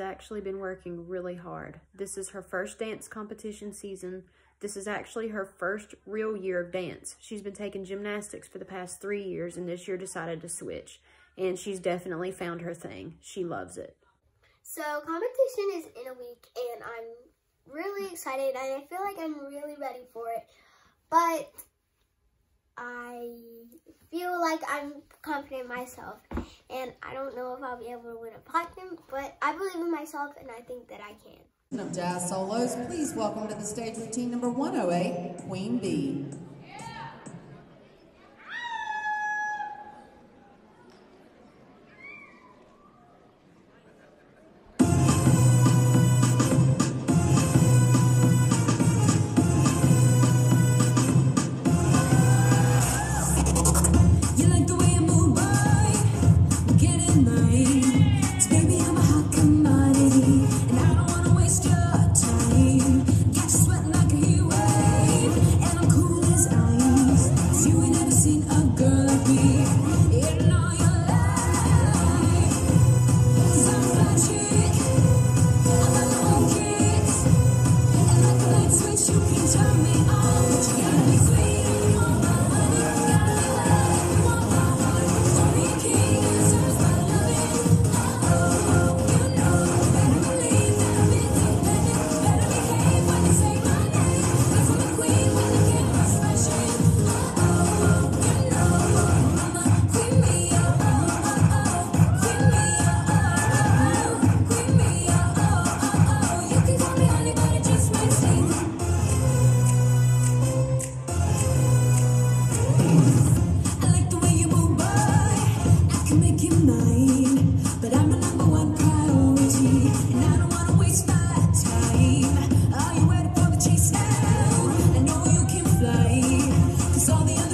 actually been working really hard. This is her first dance competition season. This is actually her first real year of dance. She's been taking gymnastics for the past three years and this year decided to switch. And she's definitely found her thing. She loves it. So competition is in a week and I'm really excited and I feel like I'm really ready for it. But I feel like I'm confident in myself and I don't know if I'll be able to win a platinum, but I believe in myself and I think that I can of jazz solos, please welcome to the stage routine number 108, Queen Bee.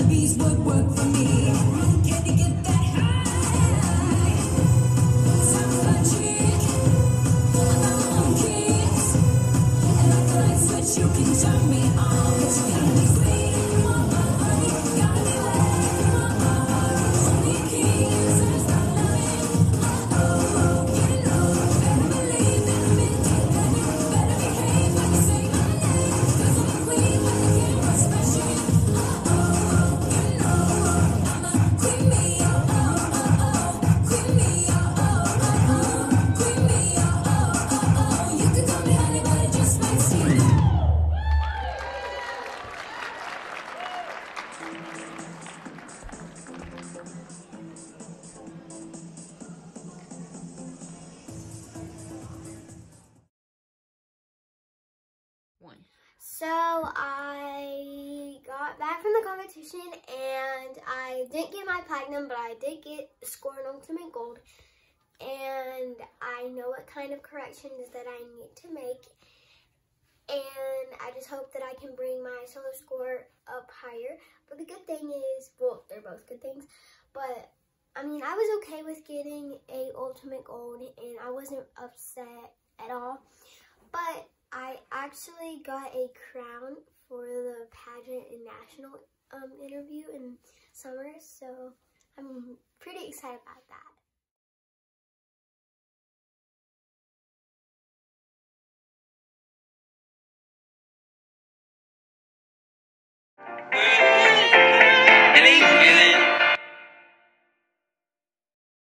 these would work for me. So I got back from the competition and I didn't get my platinum, but I did get score an ultimate gold. And I know what kind of corrections that I need to make. And I just hope that I can bring my solo score up higher. But the good thing is, well, they're both good things. But I mean, I was okay with getting a ultimate gold and I wasn't upset at all. But I actually got a crown for the pageant and national um, interview in summer, so I'm pretty excited about that.